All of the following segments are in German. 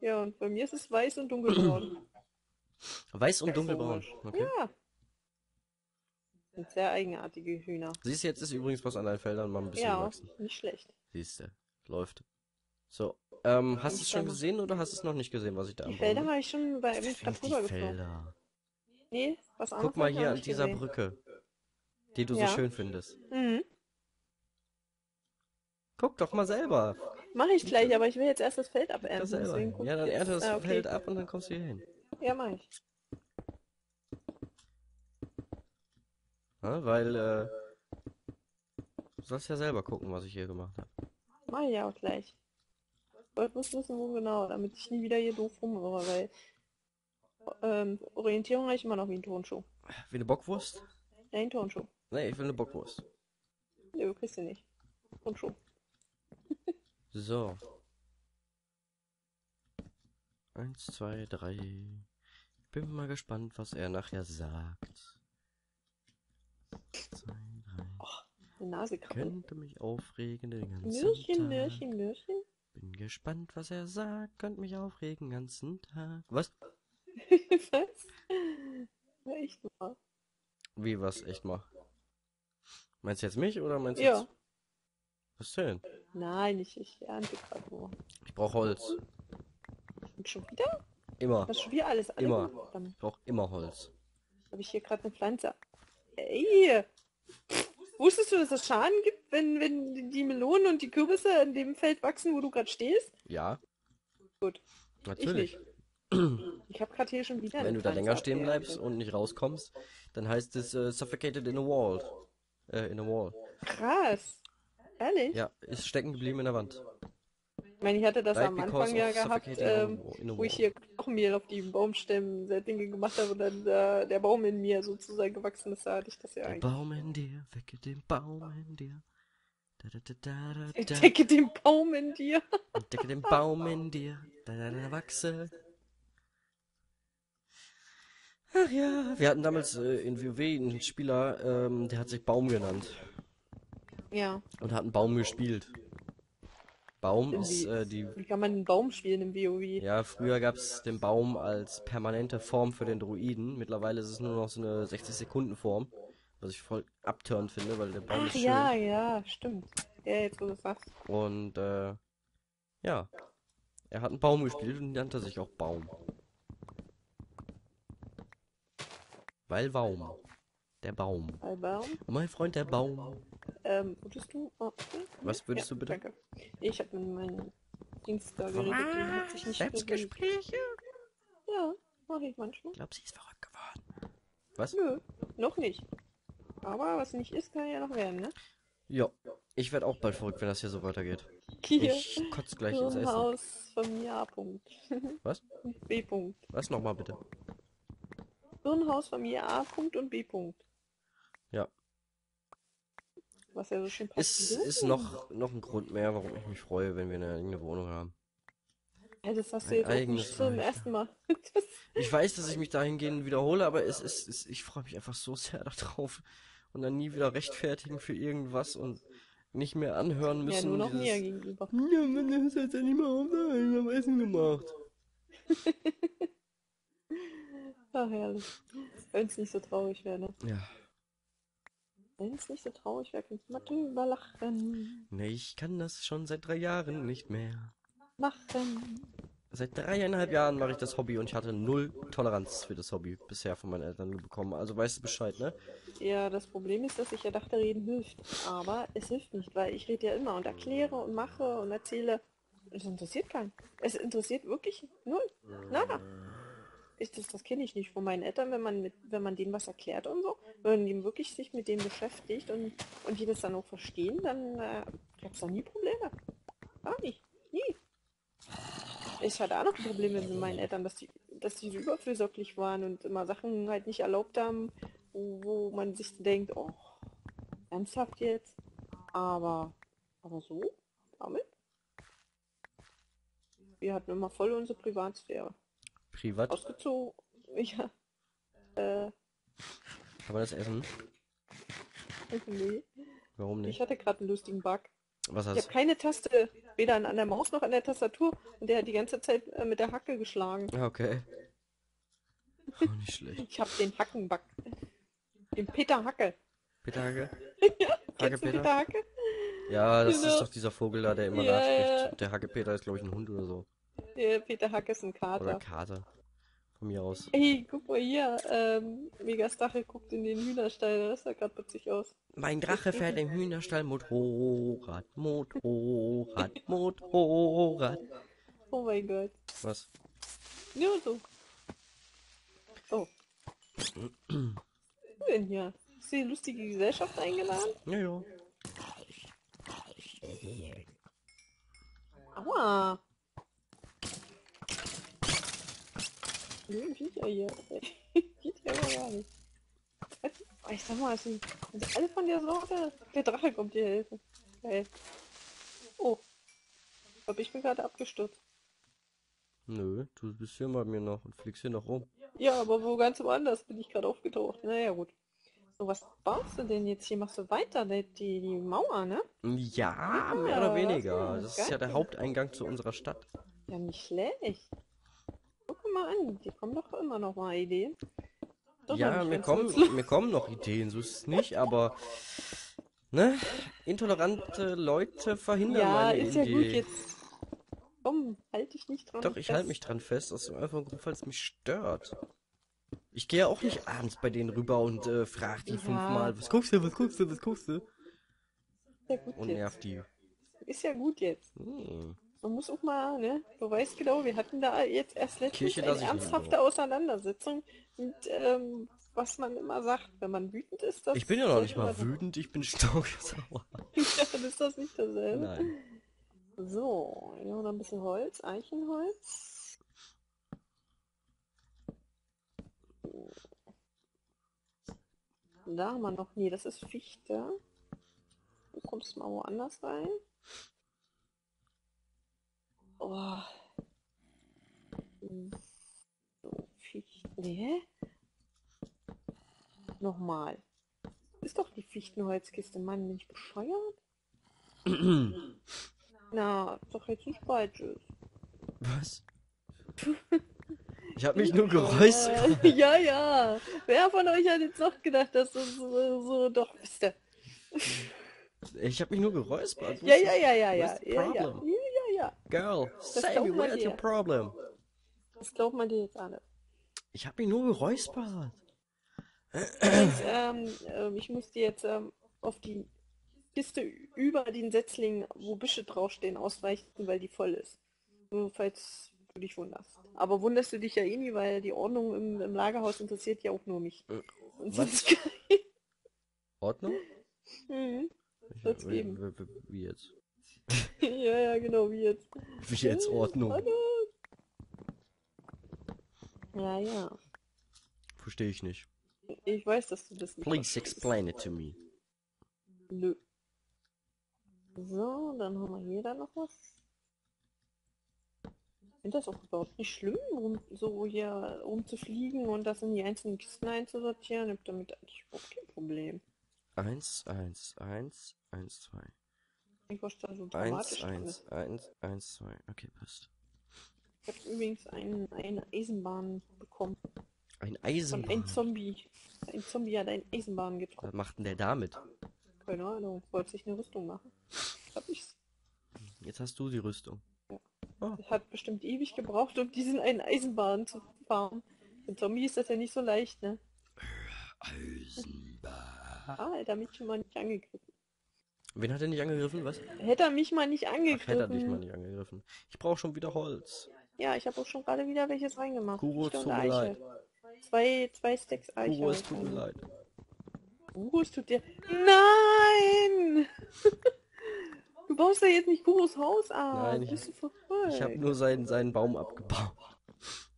Ja, und bei mir ist es weiß und dunkel geworden. Weiß und dunkelbraun. Okay. Ja. Sind sehr eigenartige Hühner. Siehst du, jetzt ist übrigens was an deinen Feldern mal ein bisschen Ja, gewachsen. nicht schlecht. Siehst du, läuft. So, ähm, hast du es schon gesehen oder hast du es noch nicht gesehen, was ich da Die am Felder habe ich schon bei Die drüber geflogen. Felder. Nee, was anderes. Guck mal hier an dieser gesehen. Brücke, die du Ja. so schön findest. Mhm. Guck doch mal selber. Mach ich gleich, aber ich will jetzt erst das Feld abernten. selber. Deswegen guck Ja, dann ernte das Ah, okay. Feld ab und dann kommst du hier hin. Ja, mach ich. Ja, weil, äh, du sollst ja selber gucken, was ich hier gemacht habe. Mach ich ja auch gleich. Ich bloß wissen, wo genau, damit ich nie wieder hier doof rummache, weil ähm, Orientierung habe ich immer noch wie ein Tonschuh. Wie eine Bockwurst? Nein, Tonschuh. Nee, ich will eine Bockwurst. Nö, kriegst du nicht. Tonschuh. So. Eins, zwei, drei. Bin mal gespannt, was er nachher sagt. Zwei, drei. Die Nase. Könnte mich aufregen den ganzen Mürchen, Tag. Mürchen, Mürchen. Bin gespannt, was er sagt. Könnte mich aufregen den ganzen Tag. Was? Was? Echt mal. Wie, was? Echt mal? Meinst du jetzt mich oder meinst du Ja. jetzt... Was denn? Nein, ich, ich ernte gerade nur. Ich brauche Holz. Und schon wieder? Immer. Du schon wieder alles alle Immer. Ich brauche immer Holz. habe ich hier gerade eine Pflanze. Ey! Wusstest du, dass es Schaden gibt, wenn, wenn die Melonen und die Kürbisse in dem Feld wachsen, wo du gerade stehst? Ja. Gut. Natürlich. Ich habe gerade hier schon wieder Wenn du da länger stehen bleibst und nicht rauskommst, dann heißt es äh, suffocated in a wall. Äh, in a wall. Krass. Ehrlich? Ja, ist stecken geblieben in der Wand. Ich meine, ich hatte das Died am Anfang ja gehabt, ähm, wo ich hier Knochenmehl auf die Baumstämmen Dinge gemacht habe und dann äh, der Baum in mir sozusagen gewachsen ist, da hatte ich das ja Der eigentlich. Baum in dir, wecke den Baum in dir. Da, da, da, da, da, da. Entdecke den Baum in dir. Entdecke den Baum in dir. Da, da, da, wachse. Ach ja, wir hatten damals äh, in WoW einen Spieler, ähm, der hat sich Baum genannt Ja. und hat einen Baum gespielt. Baum ist Irgendwie- äh, die Wie kann man einen Baum spielen im WoW? Ja, früher gab es den Baum als permanente Form für den Druiden. Mittlerweile ist es nur noch so eine 60-Sekunden-Form. Was ich voll abturnt finde, weil der Baum Ach ist schön. ja, ja, stimmt. Ja, jetzt wo du sagst. Und äh, ja, er hat einen Baum gespielt und nannte sich auch Baum. Weil Baum. Der Baum. Bei Baum. Mein Freund, der Baum. Ähm, würdest du. Oh, okay. Was würdest ja, du bitte? Danke. Ich habe mit meinem Dings da geredet, die hat sich nicht bewegt. Selbstgespräche? Ja, mache ich manchmal. Ich glaube, sie ist verrückt geworden. Was? Nö, noch nicht. Aber was nicht ist, kann ja noch werden, ne? Ja. Ich werde auch bald verrückt, wenn das hier so weitergeht. Hier. Ich kotze gleich ins Essen. Hirnhaus von mir A. Punkt. Was? B. Punkt. Was nochmal bitte? Hirnhaus von mir A. Punkt und B. Punkt. Ja. Was ja so schön passt. Ist, ist noch, noch ein Grund mehr, warum ich mich freue, wenn wir eine eigene Wohnung haben. Ja, das hast du Ein jetzt auch eigenes nicht zum ersten Mal. Ich weiß, dass ich mich dahingehend wiederhole, aber es ist, es, ich freue mich einfach so sehr darauf und dann nie wieder rechtfertigen für irgendwas und nicht mehr anhören ja, müssen. nur noch dieses, mir gegenüber. Ja, man ist jetzt ja nicht mehr auf, wir haben Essen gemacht. Ach, herrlich. Wenn es nicht so traurig wäre, ne? Ja, Wenn es nicht so traurig wäre, könnte man drüber lachen. nee, ich kann das schon seit drei Jahren nicht mehr. Machen. Seit dreieinhalb Jahren mache ich das Hobby und ich hatte null Toleranz für das Hobby bisher von meinen Eltern bekommen. Also weißt du Bescheid, ne? Ja, das Problem ist, dass ich ja dachte, reden hilft. Aber es hilft nicht, weil ich rede ja immer und erkläre und mache und erzähle. Es interessiert keinen. Es interessiert wirklich null. Nada. Ich, das das kenne ich nicht von meinen Eltern, wenn man mit, wenn man denen was erklärt und so, wenn man dem wirklich sich mit denen beschäftigt und, und die das dann auch verstehen, dann äh, gab es da nie Probleme. Gar nicht. Nie. Ich hatte auch noch Probleme mit meinen Eltern, dass die, dass die so überfürsorglich waren und immer Sachen halt nicht erlaubt haben, wo, wo man sich denkt, oh, ernsthaft jetzt? Aber, aber so? Damit? Wir hatten immer voll unsere Privatsphäre. Privat. Ausgezogen. Ja. Äh, Kann man das essen? nee. Warum Ich nicht? hatte gerade einen lustigen Bug. Was Ich hast habe keine Taste, weder an, der Maus noch an der Tastatur. Und der hat die ganze Zeit äh, mit der Hacke geschlagen. du? Okay. Oh, nicht schlecht. Ich habe den Hackenback. Den Peter Hacke. Peter Hacke? Kennst du Peter? Peter Hacke? Ja, das Genau. ist doch dieser Vogel da, der immer Ja, nachspricht. ja. Der Hacke Peter ist, glaube ich, ein Hund oder so. Der Peter Hacke ist ein Oder Kater. Von mir aus. Ey, guck mal hier. Ähm, Megastache guckt in den Hühnerstall. Das sah gerade witzig aus. Mein Drache fährt im Hühnerstall Motorrad, Motorrad, Motorrad. Oh mein Gott. Was? Ja, so. Oh. Was denn hier? Ist die lustige Gesellschaft eingeladen? Ja, ja. Aua! Nö, Viecher hier. Ja aber gar nicht. Oh, Ich sag mal, sind, sind alle von der Sorte? Der Drache kommt dir helfen. Geil. Oh. Hab ich mir gerade abgestürzt. Nö, du bist hier bei mir noch und fliegst hier noch rum. Ja, aber wo ganz woanders bin ich gerade aufgetaucht. Naja, gut. So, was baust du denn jetzt hier? Machst du weiter? Die, die, die Mauer, ne? Ja, mehr oder Ja, weniger. das Das ist ist ja der. Haupteingang zu unserer Stadt. Ja, nicht schlecht. Mal an, die kommen doch immer noch mal Ideen. Doch Ja, mir kommen, mir kommen noch Ideen, so ist es nicht, aber ne? Intolerante Leute verhindern Ja, meine ist ja gut jetzt. Komm, halt dich nicht dran Doch, ich halte mich dran fest, aus dem einfachen Grund, weil es mich stört. Ich gehe ja auch nicht abends bei denen rüber und äh, frag die Ja. fünfmal, was guckst du, was guckst du, was guckst du? Ist ja gut Und jetzt. nerv die. Ist ja gut jetzt. Hm. Man muss auch mal, ne? Du weißt genau, wir hatten da jetzt erst letztens Kirche eine ernsthafte Auseinandersetzung mit, ähm, was man immer sagt, wenn man wütend ist. Das Ich bin ja noch nicht mal wütend, ich bin stocksauer. ja, dann ist das nicht dasselbe. Nein. So, hier noch ein bisschen Holz, Eichenholz. Da haben wir noch, nee, das ist Fichte. Du kommst mal woanders rein. Oh. So, nee. Nochmal. Ist doch die Fichtenholzkiste, Mann, bin ich bescheuert? Na, doch jetzt nicht falsches. Was? Ich habe mich nur geräuspert. Ja, ja. Wer von euch hat jetzt noch gedacht, dass das so, so doch ihr. Ich habe mich nur geräuspert. Ja, ja, ja, ja, ja. Ja, ja, ja. Girl, say me, where's your dir. problem? Das glaubt man dir jetzt alle. Ich habe mich nur geräuspert. Übrigens, ähm, ähm, ich musste jetzt ähm, auf die Kiste über den Setzling, wo Büsche draufstehen, ausweichen, weil die voll ist. Nur falls du dich wunderst. Aber wunderst du dich ja eh nie, weil die Ordnung im, im Lagerhaus interessiert ja auch nur mich. Äh, Und was? sonst- Ordnung? Mhm. Soll's geben. Wie jetzt? ja, ja, genau, wie jetzt. Wie jetzt Ordnung? Ja, ja. Verstehe ich nicht. Ich weiß, dass du das nicht Please explain it to me. Nö. So, dann haben wir hier dann noch was. Ich finde das auch überhaupt nicht schlimm, rum, so hier rumzufliegen und das in die einzelnen Kisten einzusortieren. Ich habe damit eigentlich überhaupt kein Problem. Eins, eins, eins, eins, zwei. Ich was da so dramatisch dran eins, ist. eins, eins, zwei. Okay, passt. Ich habe übrigens ein, eine Eisenbahn bekommen. Ein Von einem Eisenbahn. Zombie. Ein Zombie hat eine Eisenbahn getroffen. Was macht denn der damit? Keine Ahnung, wollte sich eine Rüstung machen. Hab ich's. Jetzt hast du die Rüstung. Das hat bestimmt ewig gebraucht, um diesen einen Eisenbahn zu fahren. Für Zombie ist das ja nicht so leicht, ne? Eisenbahn. Ah, mich schon mal nicht angegriffen. Wen hat er nicht angegriffen? Was? Hätte er mich mal nicht Ach, angegriffen. hätte er dich mal nicht angegriffen. Ich brauche schon wieder Holz. Ja, ich habe auch schon gerade wieder welches reingemacht. Kuro, es tut mir Eiche. Zwei, zwei Stacks Eiche. Kuro, es tut mir leid. Kuro, es tut dir... Nein! du baust ja jetzt nicht Kuros Haus ab. Nein, ich- Bist du verrückt? Ich habe nur seinen, seinen Baum abgebaut.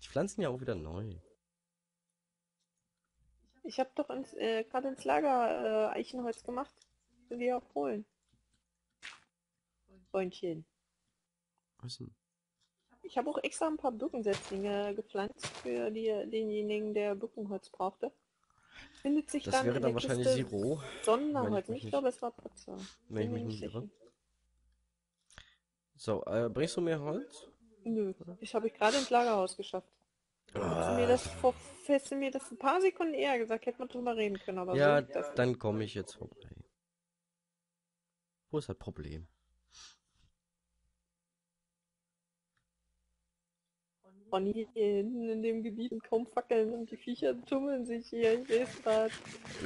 Ich pflanze ihn ja auch wieder neu. Ich habe doch ins, äh, gerade ins Lager äh, Eichenholz gemacht. Will dir auch holen. Freundchen. Was denn? Ich habe auch extra ein paar Birkensetzlinge gepflanzt für die, denjenigen, der Birkenholz brauchte. Findet sich Das dann wäre dann wahrscheinlich Kiste Siro, Sonderholz. Ich Ich glaube, es war Patzer. wenn ich mich nicht irre. So, äh, bringst du mir Holz? Nö, das habe ich gerade ins Lagerhaus geschafft. Hättest du mir das vor, hättest du mir das ein paar Sekunden eher gesagt, hätte man drüber reden können, aber Ja, so das dann komme ich jetzt vorbei. Wo ist das Problem? von hier hinten in dem Gebiet sind kaum Fackeln und die Viecher tummeln sich hier. Ich weiß grad.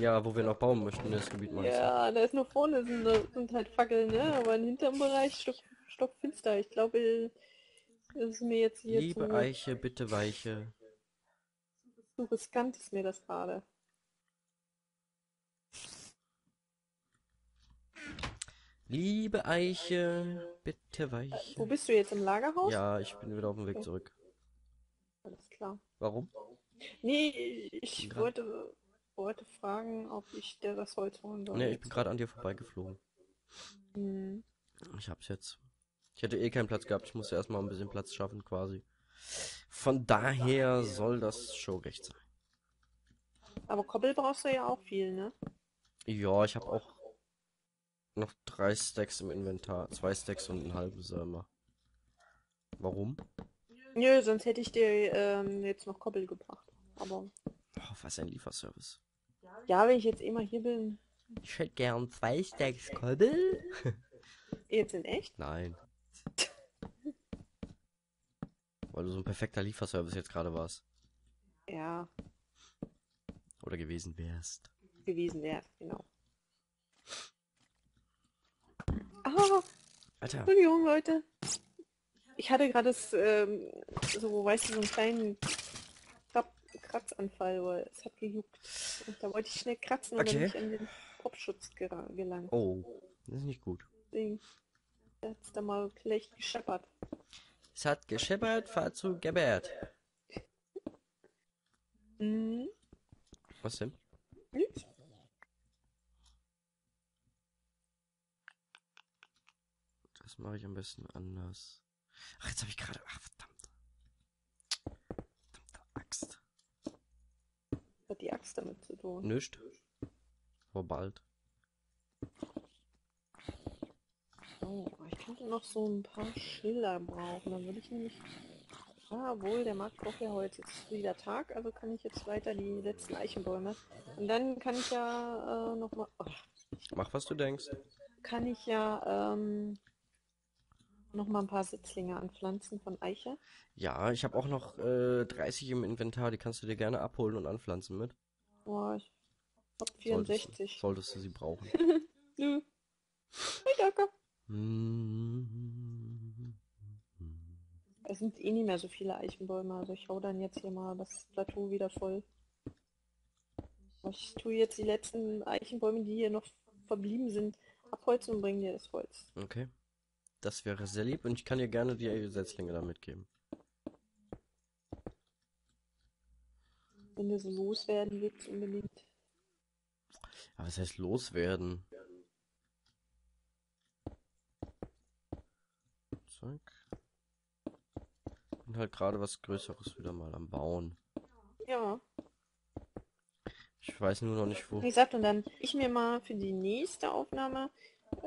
Ja, wo wir noch bauen möchten, das Gebiet meinst? Ja, da ist nur vorne sind, sind halt Fackeln, ne? Aber im hinteren Bereich stock, stockfinster. Ich glaube, das ist mir jetzt hier Liebe zu, Eiche, bitte weiche. zu riskant ist mir das gerade. Liebe Eiche, bitte weiche. Wo bist du jetzt im Lagerhaus? Ja, ich bin wieder auf dem Weg zurück. Alles klar. Warum? Nee, ich Grad- wollte, wollte fragen, ob ich dir das Holz holen soll. Ne, ich bin gerade an dir vorbeigeflogen. Hm. Ich hab's jetzt. Ich hätte eh keinen Platz gehabt. Ich musste erstmal ein bisschen Platz schaffen, quasi. Von daher soll das schon recht sein. Aber Koppel brauchst du ja auch viel, ne? Ja, ich habe auch noch drei Stacks im Inventar. Zwei Stacks und einen halben Sömer. Warum? Nö, sonst hätte ich dir ähm, jetzt noch Koppel gebracht. Aber Oh, was ein Lieferservice. ja, wenn ich jetzt eh mal hier bin. Ich hätte gern zwei Stacks Kobbel. Jetzt in echt? Nein. Weil du so ein perfekter Lieferservice jetzt gerade warst. Ja, Oder gewesen wärst. gewesen wäre, genau. Ah, Alter. Entschuldigung, Leute. Ich hatte gerade das, ähm, so, weißt du, so einen kleinen Krab Kratzanfall, weil es hat gejuckt. Und da wollte ich schnell kratzen und Okay. dann nicht an den Popschutz gelangt. Oh, das ist nicht gut. Deswegen hat es da mal schlecht gescheppert. Es hat gescheppert, fahr zu Gebert. Mhm. Was denn? Nix. Das mache ich am besten anders. Ach, jetzt habe ich gerade. Ach, verdammt. Verdammte Axt. Hat die Axt damit zu tun. Nischt. Vor bald. Oh, ich könnte noch so ein paar Schilder brauchen. Dann würde ich nämlich. Ah, wohl, der Markt braucht ja heute. Jetzt ist wieder Tag, also kann ich jetzt weiter die letzten Eichenbäume. Und dann kann ich ja äh, nochmal. Oh, Mach, was du denkst. kann ich ja ähm, nochmal ein paar Sitzlinge anpflanzen von Eiche. Ja, ich habe auch noch äh, 30 im Inventar. Die kannst du dir gerne abholen und anpflanzen mit. Boah, ich hab Solltest, 64. solltest du sie brauchen. Nö. Hey, danke. Es sind eh nicht mehr so viele Eichenbäume, also ich hau dann jetzt hier mal das Plateau wieder voll. Ich tue jetzt die letzten Eichenbäume, die hier noch verblieben sind, abholzen und bringe dir das Holz. Okay. Das wäre sehr lieb und ich kann dir gerne die Setzlinge da mitgeben. Wenn du so loswerden willst unbedingt. Aber was heißt loswerden? Zack. Bin halt gerade was Größeres wieder mal am Bauen. Ja. Ich weiß nur noch nicht wo. Wie gesagt, und dann ich mir mal für die nächste Aufnahme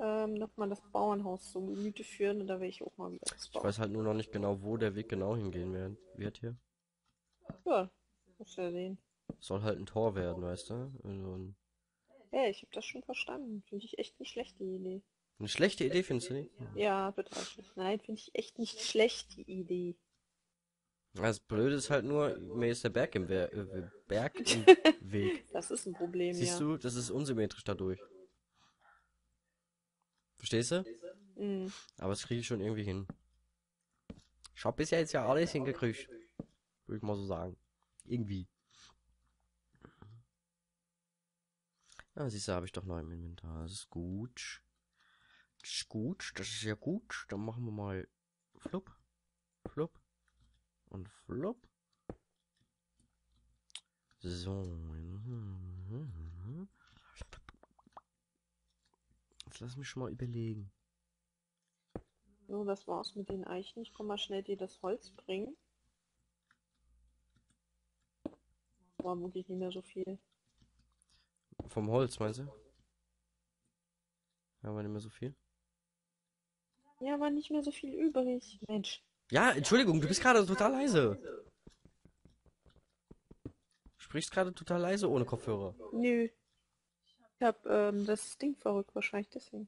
ähm, nochmal das Bauernhaus so Gemüte führen und da werde ich auch mal wieder was Ich bauen. weiß halt nur noch nicht genau, wo der Weg genau hingehen wird, wird hier. Ja, musst du ja sehen. Soll halt ein Tor werden, weißt du? Also Ja, ich habe das schon verstanden. Finde ich echt eine schlechte Idee. eine schlechte Idee, findest du nicht? Ja, total schlecht. Nein, finde ich echt nicht schlecht, die Idee. Das Blöde ist halt nur, mir ist der Berg im, We äh, Berg im Weg. Das ist ein Problem, Siehst ja. du, das ist unsymmetrisch dadurch. Verstehst du? Mhm. Aber das kriege ich schon irgendwie hin. Ich hab bisher jetzt ja alles hingekriegt. Würde ich mal so sagen. Irgendwie. Ja, siehst du, habe ich doch noch im Inventar. Das ist gut. Das ist gut, das ist ja gut. Dann machen wir mal flupp, flupp und flupp. So. Jetzt lass mich schon mal überlegen. So, das war's mit den Eichen. Ich komm mal schnell dir das Holz bringen. War wirklich nicht mehr so viel. Vom Holz, meinst du? Haben wir nicht mehr so viel? Ja, war nicht mehr so viel übrig. Mensch. Ja, Entschuldigung, du bist gerade total leise. Sprichst gerade total leise ohne Kopfhörer. Nö. Ich hab ähm, das Ding verrückt wahrscheinlich deswegen.